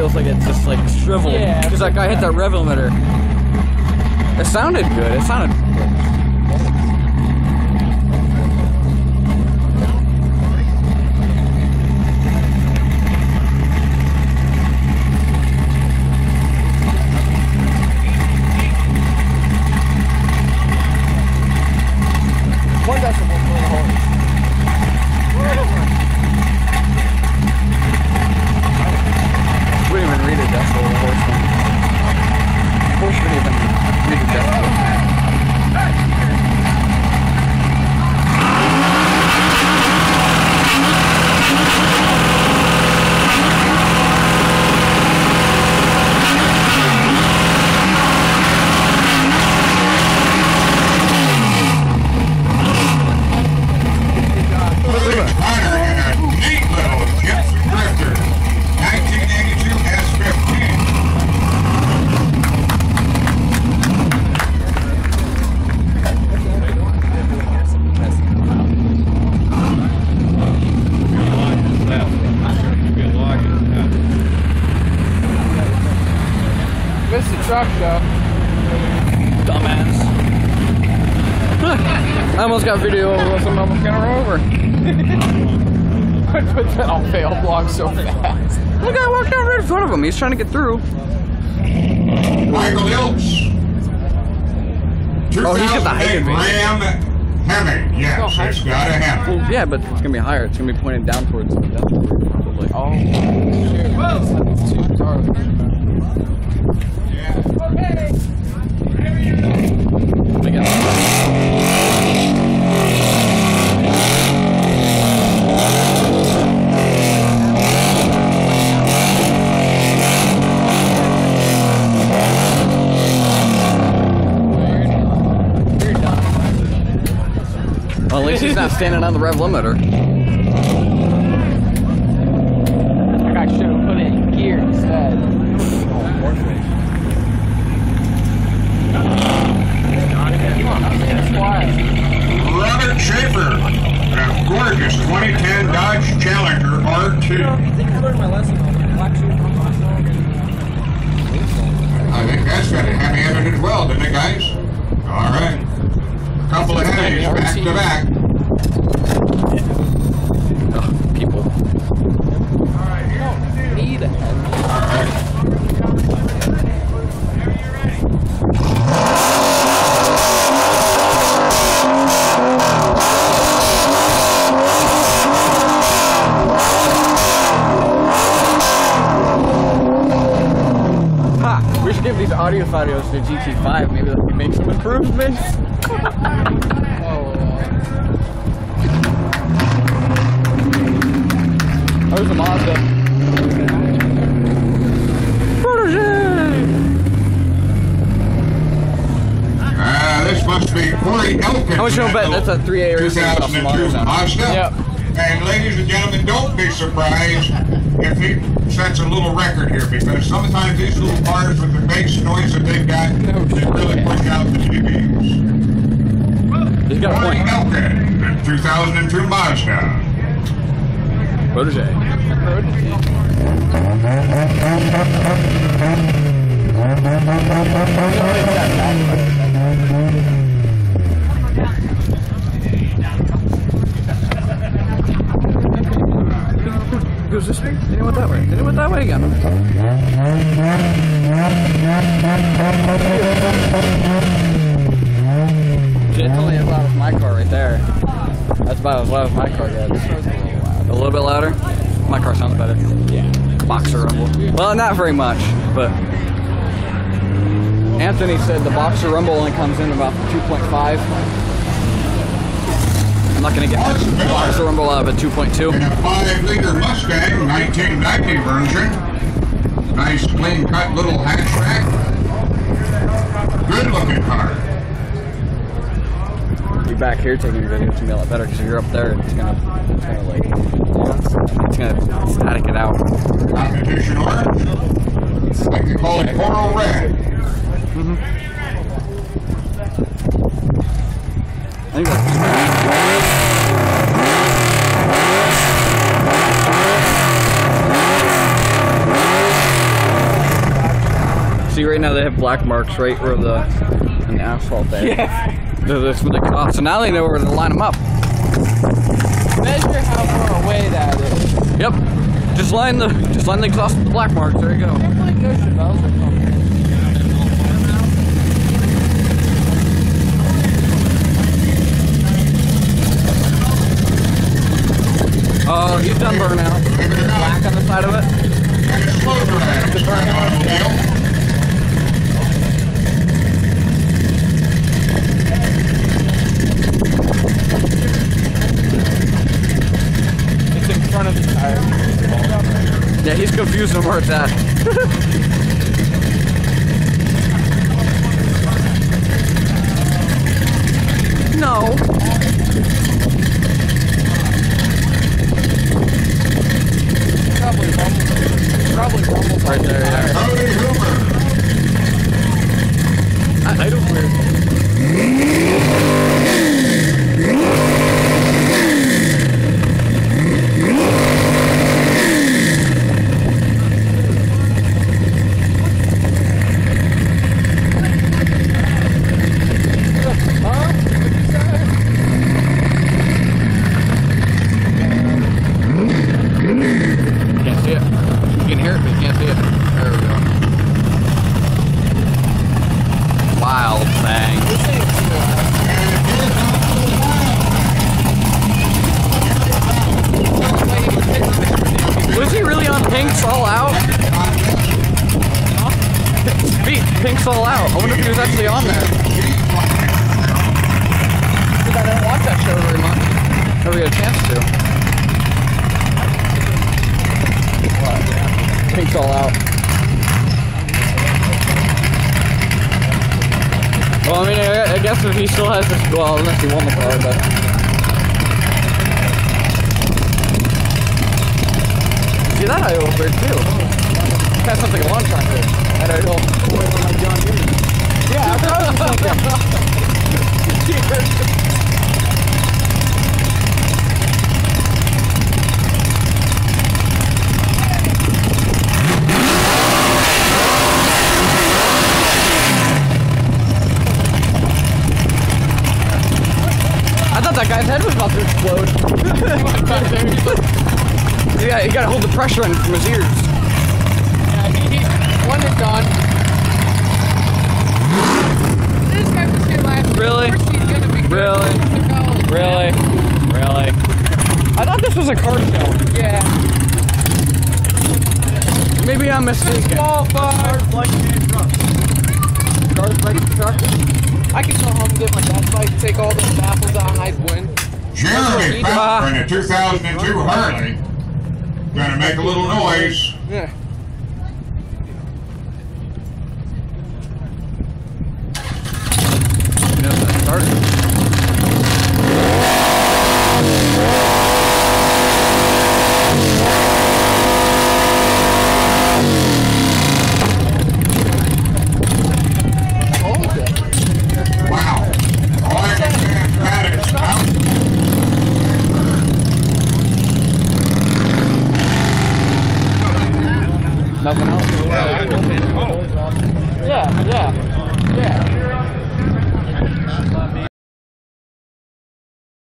feels like it's just like shriveled. Yeah. Because like I hit that rev limiter. It sounded good. It sounded good. One decibel for the horse. We didn't even read a decibel of the horse one. Horse didn't even read a decibel. Hunter in a neat little Gibson Drifter, 1982 S15. Missed the truck though. Dumbass. I almost got video of someone almost got run over. I put that on fail blog so fast. The guy walked out right in front of him. He's trying to get through. Michael Iltz. Oh, he's got the height 2008 advantage. Ram Hemi. Yes, oh, it's got a Hemi. Well, yeah, but it's gonna be higher. It's gonna be pointed down towards the decibel probably. Oh, shoot. It's too dark. Well, at least he's not standing on the rev limiter. Like I should have put it in gear instead. Robert Schaefer. A gorgeous 2010 Dodge Challenger R/T. I think that's got a Hemi in it as well, didn't it, guys? All right. Couple of Hemis back to back. Ugh, people. Need a head. Ha! We should give these audio photos to GT5. Maybe they can make some improvements. There's a Mazda. Uh, this must be Corey Elkins. How much you bet that's a 3A racing off the 2002 Mazda? Mazda. Yep. And ladies and gentlemen, don't be surprised if he sets a little record here because sometimes these little cars with the bass noise that they've got, they really push out the TVs. He's got a point. Elkins, 2002 Mazda. Protege. Goes this way? Then he went that way. Then he went that way again. Shit, it's only as loud as my car right there. That's about as loud as my car gets. A little bit louder? My car sounds better. Yeah. Boxer rumble. Well, not very much, but Anthony said the boxer rumble only comes in about 2.5. I'm not gonna get much boxer rumble out of a 2.2. In a 5-liter Mustang 1990 version. Nice clean-cut little hatchback. Good-looking car. Back here taking video to be a lot better because you're up there it's gonna, it's gonna like, it's gonna static it out. Competition orange. Like called Coral Red. I think that's See, right now they have black marks right where the in the asphalt there. Yeah. That's where they cross. So now they know where to line them up. Measure how far away that is. Yep. Just line the just line the exhaust with the black marks. There you go. I can't believe no Chevelles are coming. Oh, he's done burnout. Black on the side of it. And it's slow drag. It's an automobile. It's in front of the tire. Yeah, he's confused on where it's at. no. Probably rumble. Probably rumble Right there, yeah. Cody Hoover. I, I don't weird. Huh? What'd you say? Can't see it. You can hear it, but you can't see it. There we go. Wild thing. This ain't too loud. Was he really on Pinks All Out? Pete, Pinks All Out. I wonder if he was actually on there. Because I don't watch that show very much. Never get a chance to. Pinks All Out. Well, I mean, I, I guess if he still has this, well, unless he won the car, but. That up too. That sounds like a tractor. That idle. Yeah, I was thinking. I thought that guy's head was about to explode. yeah, you gotta hold the pressure in from his ears. Yeah, he, he, one is gone. This guy was here last year. Really? He's gonna be. Really? Really? Really? I thought this was a car show. Yeah. Maybe I'm mistaken. Disqualified. Cars like a truck. I could go home and get my dad's bike, take all the baffles out, and I'd win. Jeremy Uh, in a 2002 Harley. Gonna make a little noise. Yeah.